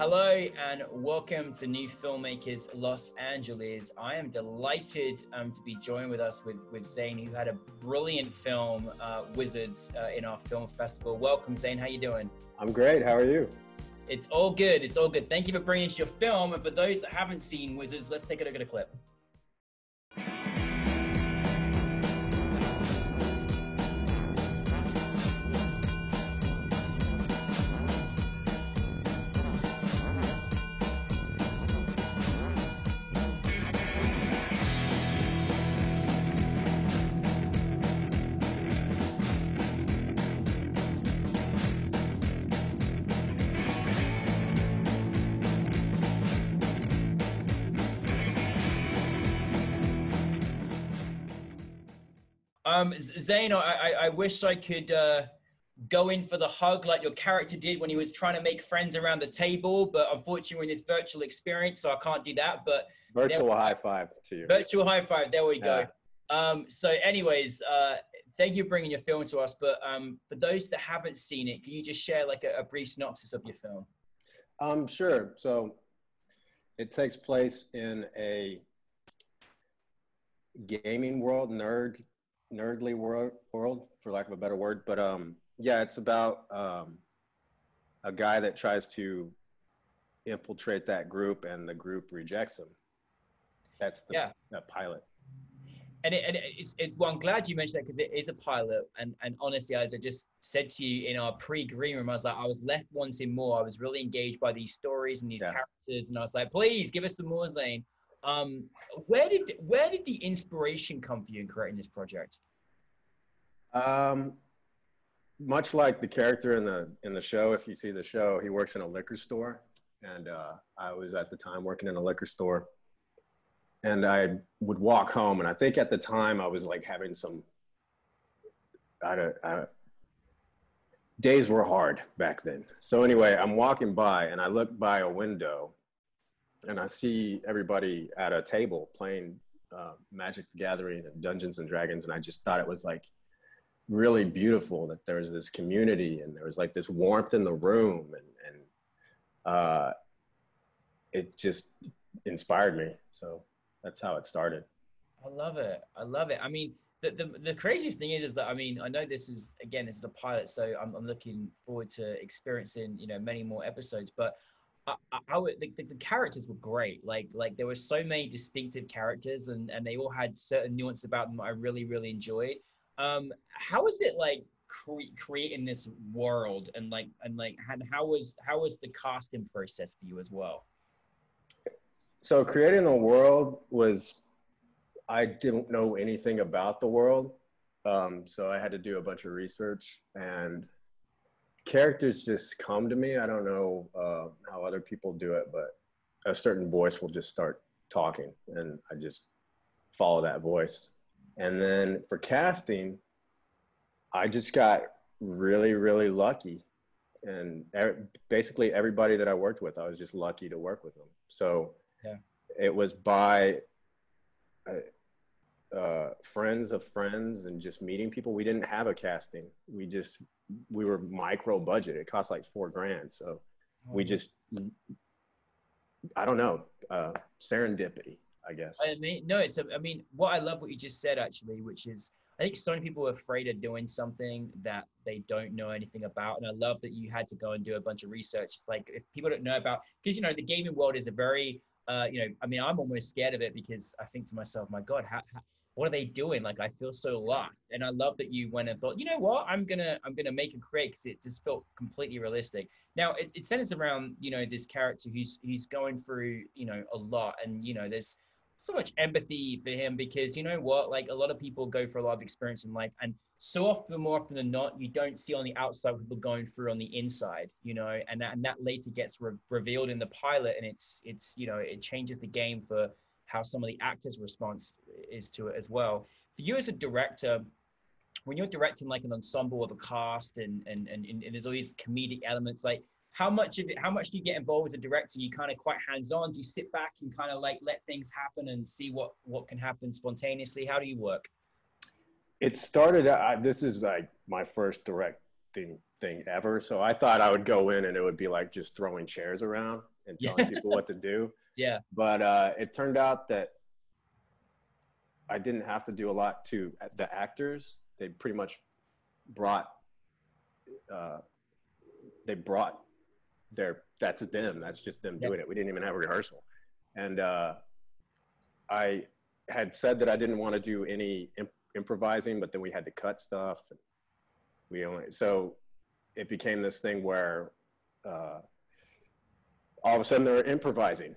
Hello and welcome to New Filmmakers Los Angeles. I am delighted um, to be joined with us with, with Zane, who had a brilliant film, uh, Wizards, uh, in our film festival. Welcome, Zane. How are you doing? I'm great. How are you? It's all good. It's all good. Thank you for bringing us your film. And for those that haven't seen Wizards, let's take a look at a clip. Um, Zane, I, I wish I could uh, go in for the hug like your character did when he was trying to make friends around the table, but unfortunately, we're in this virtual experience, so I can't do that. But virtual high five to you. Virtual high five. There we go. Yeah. Um, so, anyways, uh, thank you for bringing your film to us. But um, for those that haven't seen it, can you just share like a, a brief synopsis of your film? Um, sure. So, it takes place in a gaming world, nerd nerdly world, world for lack of a better word. But um, yeah, it's about um, a guy that tries to infiltrate that group, and the group rejects him. That's the yeah. that pilot. And, it, and it's, it, well, I'm glad you mentioned that because it is a pilot. And, and honestly, as I just said to you in our pre-green room, I was like, I was left wanting more. I was really engaged by these stories and these yeah. characters, and I was like, please give us some more, Zane. Um, where did where did the inspiration come for you in creating this project? Um, much like the character in the in the show, if you see the show, he works in a liquor store, and uh, I was at the time working in a liquor store, and I would walk home, and I think at the time I was like having some. I don't. I, days were hard back then. So anyway, I'm walking by and I look by a window and I see everybody at a table playing uh, Magic the Gathering and Dungeons and Dragons, and I just thought it was like really beautiful that there was this community and there was like this warmth in the room, and and uh, it just inspired me. So that's how it started. I love it. I love it. I mean, the, the, the craziest thing is, is that, I mean, I know this is, again, this is a pilot, so I'm, I'm looking forward to experiencing, you know, many more episodes, but I, I, the, the, characters were great. Like like there were so many distinctive characters, and and they all had certain nuance about them I really really enjoyed. Um, how was it like cre- creating this world, and like and like and how was how was the casting process for you as well? So creating the world was, I didn't know anything about the world, um, so I had to do a bunch of research and characters just come to me. I don't know uh, how other people do it, but a certain voice will just start talking, and I just follow that voice. And then for casting, I just got really, really lucky. And basically, everybody that I worked with, I was just lucky to work with them. So yeah. it was by uh, uh, friends of friends and just meeting people. We didn't have a casting. We just we were micro budget. It cost like four grand. So we just, I don't know, uh, serendipity, I guess. I mean, no, it's, a, I mean, what I love what you just said actually, which is, I think so many people are afraid of doing something that they don't know anything about. And I love that you had to go and do a bunch of research. It's like if people don't know about, because, you know, the gaming world is a very, uh, you know, I mean, I'm almost scared of it because I think to myself, my God, how, how what are they doing? Like I feel so lost. And I love that you went and thought, you know what, I'm gonna I'm gonna make a create because it just felt completely realistic. Now it, it centers around you know this character who's who's going through you know a lot, and you know there's so much empathy for him because you know what, like a lot of people go through a lot of experience in life, and so often, more often than not, you don't see on the outside people going through on the inside, you know, and that and that later gets re- revealed in the pilot, and it's it's you know it changes the game for how some of the actors' response is to it as well. For you as a director, when you're directing like an ensemble of a cast and and, and, and there's all these comedic elements, like how much of it, how much do you get involved as a director? You kind of quite hands-on. Do you sit back and kind of like let things happen and see what what can happen spontaneously? How do you work? It started. This is like my first direct thing thing ever. So I thought I would go in and it would be like just throwing chairs around and telling people what to do. Yeah. But uh, it turned out that I didn't have to do a lot to the actors. They pretty much brought uh, they brought their that's them. That's just them Yep. doing it. We didn't even have a rehearsal, and uh, I had said that I didn't want to do any imp- improvising, but then we had to cut stuff. We only so it became this thing where uh, all of a sudden they're improvising,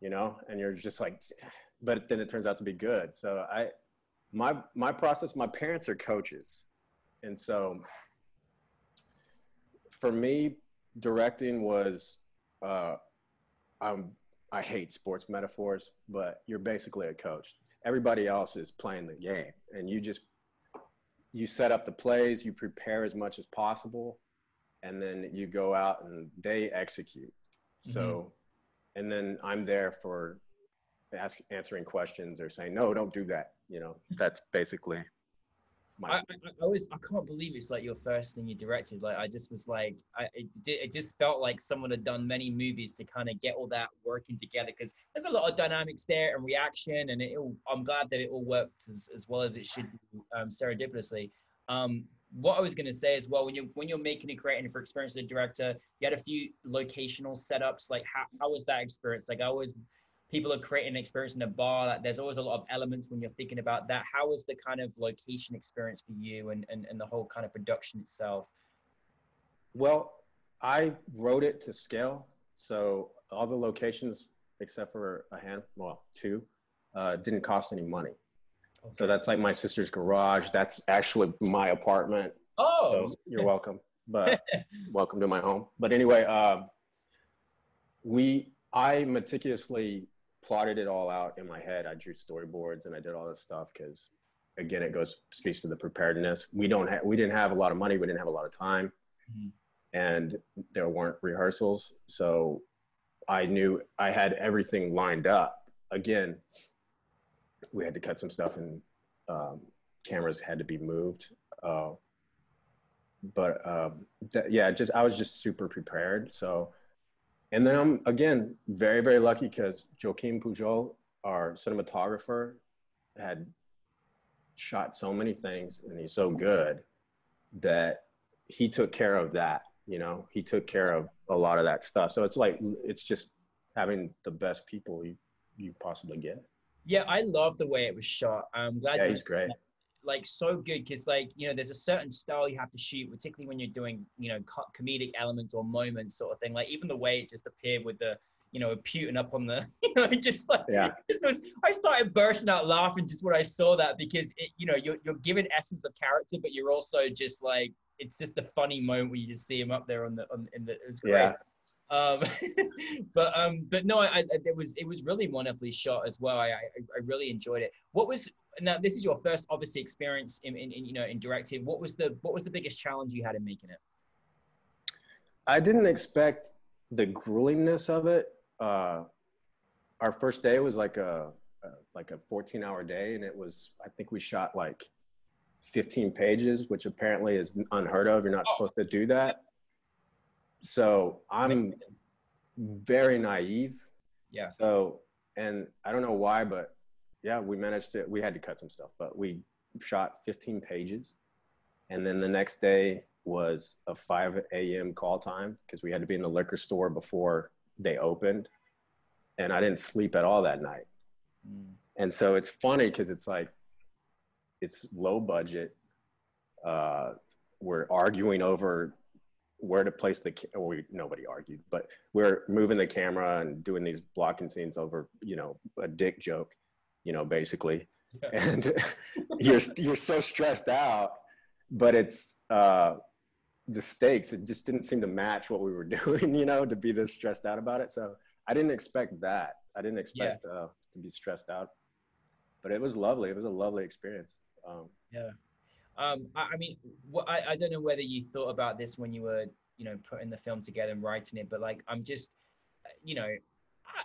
you know, and you're just like, but then it turns out to be good. So I, my my process, my parents are coaches, and so for me, directing was, uh, I'm I hate sports metaphors, but you're basically a coach. Everybody else is playing the game, and you just you set up the plays, you prepare as much as possible, and then you go out and they execute. So, and then I'm there for ask, answering questions or saying, no, don't do that. You know, that's basically my. I, I, I always I can't believe it's like your first thing you directed. Like I just was like I it, it just felt like someone had done many movies to kind of get all that working together because there's a lot of dynamics there and reaction and it all, I'm glad that it all worked as, as well as it should do, um, serendipitously. Um, what I was gonna say as well when you're when you're making and creating for experience as a director, you had a few locational setups. Like how how was that experience? Like I always people are creating an experience in a bar. Like there's always a lot of elements when you're thinking about that. How was the kind of location experience for you and, and, and the whole kind of production itself? Well, I wrote it to scale, so all the locations except for a hand, well, two, uh, didn't cost any money. So that's like my sister's garage. That's actually my apartment. oh, So you're welcome, but welcome to my home. But anyway, um, we I meticulously plotted it all out in my head. I drew storyboards and I did all this stuff because, again, it goes speaks to the preparedness. We don't have we didn't have a lot of money. We didn't have a lot of time, Mhm. and there weren't rehearsals. So I knew I had everything lined up. Again, we had to cut some stuff and um, cameras had to be moved. Uh, but um, that, yeah, just I was just super prepared. So, and then I'm again very very lucky because Joaquin Pujol, our cinematographer, had shot so many things and he's so good that he took care of that. You know, he took care of a lot of that stuff. So it's like it's just having the best people you you possibly get. Yeah, I love the way it was shot. I'm glad Yeah, he's great. like so good because like you know there's a certain style you have to shoot particularly when you're doing you know co- comedic elements or moments sort of thing like even the way it just appeared with the you know a putin up on the you know just like Yeah. this was i started bursting out laughing just when i saw that because it you know you're, you're giving essence of character but you're also just like it's just a funny moment when you just see him up there on the on in the it was great Yeah. Um but um but no I, I it was it was really wonderfully shot as well I, I i really enjoyed it what was now this is your first obviously experience in, in, in you know in directing what was the what was the biggest challenge you had in making it I didn't expect the gruelingness of it. Uh, our first day was like a, a like a 14 hour day, and it was I think we shot like 15 pages, which apparently is unheard of. You're not Oh. supposed to do that. So I'm very naive. yeah So and I don't know why, but yeah, we managed to. We had to cut some stuff, but we shot 15 pages, and then the next day was a 5 a.m. call time because we had to be in the liquor store before they opened, and I didn't sleep at all that night. Mm. And so it's funny because it's like it's low budget. Uh, we're arguing over where to place the we, nobody argued, but we're moving the camera and doing these blocking scenes over you know a dick joke, you know basically, Yeah. and you're you're so stressed out, but it's uh, the stakes. It just didn't seem to match what we were doing, you know, to be this stressed out about it. So I didn't expect that. I didn't expect uh, to be stressed out, but it was lovely. It was a lovely experience. Um, um i, I mean what I, I don't know whether you thought about this when you were you know putting the film together and writing it but like i'm just uh, you know I,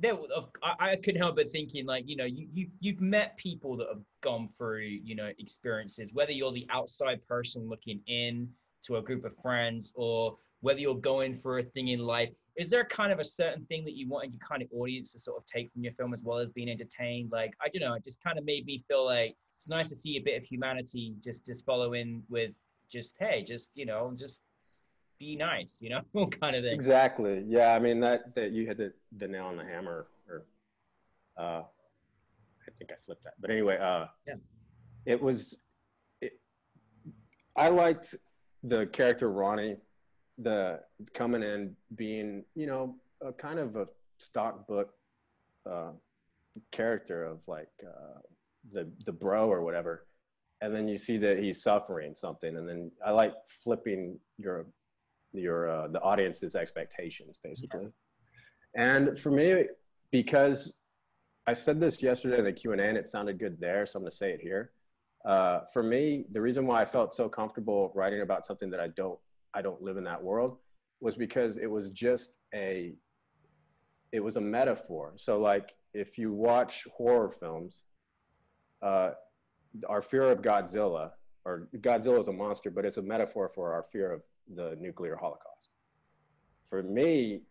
there I, I couldn't help but thinking like you know you, you you've met people that have gone through you know experiences whether you're the outside person looking in to a group of friends or whether you're going for a thing in life is there kind of a certain thing that you want your kind of audience to sort of take from your film as well as being entertained? Like i don't know it just kind of made me feel like it's nice to see a bit of humanity just just following with just hey just you know just be nice you know kind of thing. Exactly. Yeah i mean that that you hit the, the nail on the hammer or uh i think i flipped that. But anyway uh yeah. it was it, i liked the character ronnie the coming in being you know a kind of a stock book uh, character of like uh, the the bro or whatever. And then you see that he's suffering something. And then i like flipping your your uh, the audience's expectations basically. Yeah. and for me because i said this yesterday in the q&a and it sounded good there so i'm going to say it here. Uh, for me the reason why i felt so comfortable writing about something that i don't I don't live in that world was because it was just a it was a metaphor. So like if you watch horror films, uh, our fear of Godzilla or Godzilla is a monster, but it's a metaphor for our fear of the nuclear holocaust. For me,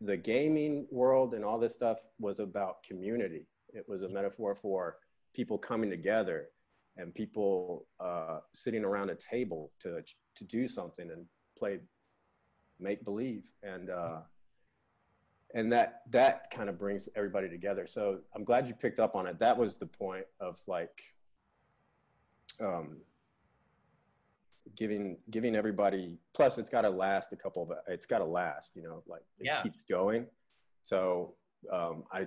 the gaming world and all this stuff was about community. It was a metaphor for people coming together and people uh, sitting around a table to to do something and play make believe. And uh, and that that kind of brings everybody together. So i'm glad you picked up on it. That was the point of like um, giving giving everybody plus it's got to last a couple of it's got to last you know like it yeah. keeps going. So um, i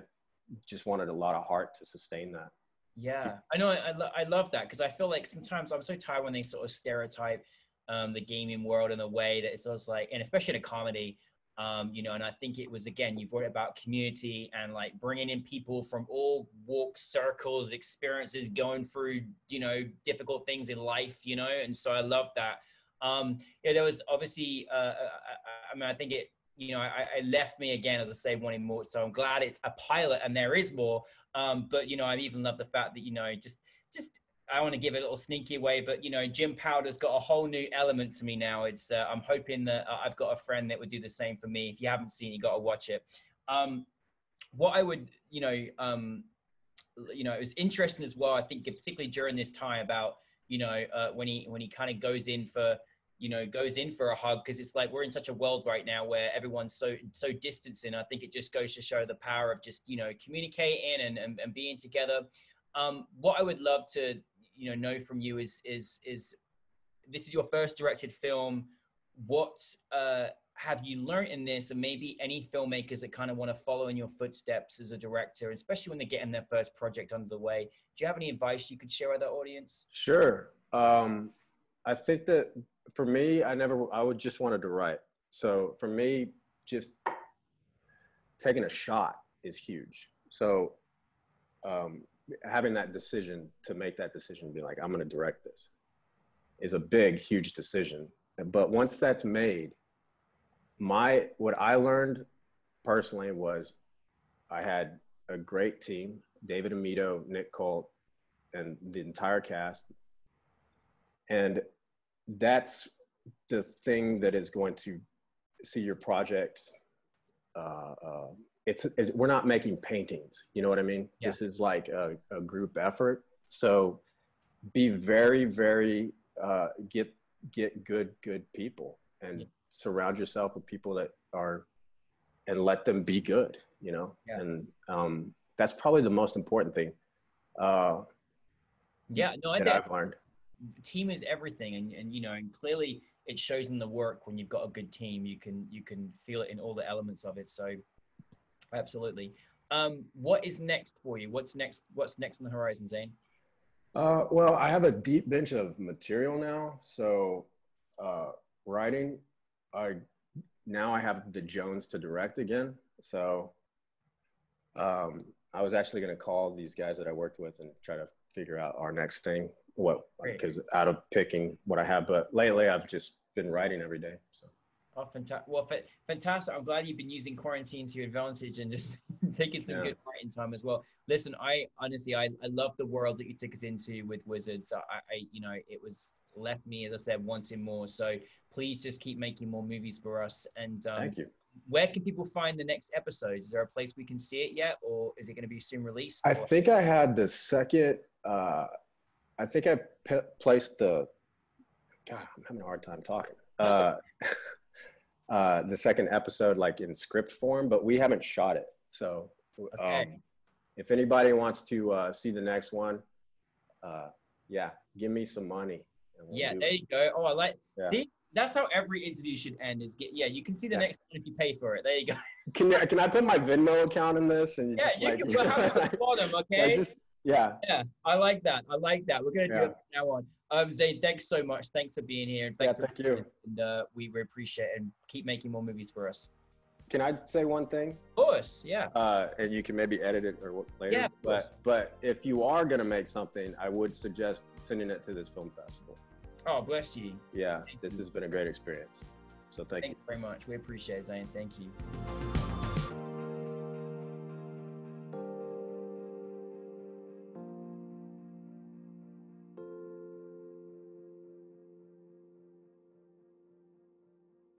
just wanted a lot of heart to sustain that. Yeah. I know i, I love that because i feel like sometimes i'm so tired when they sort of stereotype um, the gaming world in a way that it's also like, and especially in a comedy, um, you know, and I think it was again, you brought about community and like bringing in people from all walks, circles, experiences, going through, you know, difficult things in life, you know, and so I love that. Um, yeah, there was obviously, uh, I, uh, uh, I mean, I think it, you know, I, I, left me again, as I say, wanting more. So I'm glad it's a pilot and there is more. Um, but you know, I even love the fact that you know, just just I want to give it a little sneaky away, but you know, Jim Powder's got a whole new element to me now. It's uh, I'm hoping that uh, I've got a friend that would do the same for me. If you haven't seen, you got to watch it. Um, what I would, you know, um, you know, it was interesting as well. I think particularly during this time about you know uh, when he when he kind of goes in for you know goes in for a hug because it's like we're in such a world right now where everyone's so so distancing. I think it just goes to show the power of just you know communicating and and, and being together. Um, what I would love to you know know from you is is is this is your first directed film. What uh, have you learned in this, and maybe any filmmakers that kind of want to follow in your footsteps as a director, especially when they're getting their first project under the way? Do you have any advice you could share with the audience? Sure. Um, I think that for me, I never, I would just wanted to write. So for me, just taking a shot is huge. So um, having that decision to make that decision be like i'm going to direct this is a big huge decision. But once that's made my what i learned personally was i had a great team david amito nick colt and the entire cast. And that's the thing that is going to see your project uh, uh, it's, it's, we're not making paintings you know what i mean yeah. this is like a, a, group effort so be very very uh, get get good good people and yeah. surround yourself with people that are and let them be good you know yeah. and um, that's probably the most important thing uh, yeah no that i've learned team is everything and, and you know and clearly it shows in the work when you've got a good team you can you can feel it in all the elements of it so Absolutely. Um, what is next for you? What's next? What's next on the horizon, Zane? Uh, well, I have a deep bench of material now. So, uh, writing, I now I have the Jones to direct again. So, um, I was actually going to call these guys that I worked with and try to figure out our next thing. What because out of picking what I have, but lately I've just been writing every day. So. Oh, fantastic! Well, fantastic. I'm glad you've been using quarantine to your advantage and just taking some yeah. good writing time as well. Listen, I honestly, I, I love the world that you took us into with Wizards. I, I, you know, it was left me, as I said, wanting more. So please just keep making more movies for us. And um, Thank you. where can people find the next episode? Is there a place we can see it yet, or is it going to be soon released? I or- think I had the second. Uh, I think I p- placed the. God, I'm having a hard time talking. Uh, uh, the second episode, like in script form, but we haven't shot it. So, Okay. um, if anybody wants to uh, see the next one, uh, yeah, give me some money. we'll yeah, there it. you go. Oh, I like. Yeah. See, that's how every interview should end. Is get yeah. You can see the Yeah. next one if you pay for it. There you go. Can I- can I put my Venmo account in this? And you Yeah, just you like, can put how at the bottom. yeah, Okay. just yeah. Yeah, I like that. I like that. We're gonna do Yeah. it from now on. Um, Zane, thanks so much. Thanks for being here, and Yeah, thanks. for thank you. And uh, we appreciate it and keep making more movies for us. Can I say one thing? Of course, yeah. uh, and you can maybe edit it or later. Yeah, but but if you are gonna make something, I would suggest sending it to this film festival. Oh, bless you. Yeah, Thank this you. has been a great experience. So thank Thank you very much. We appreciate it, Zane. Thank you.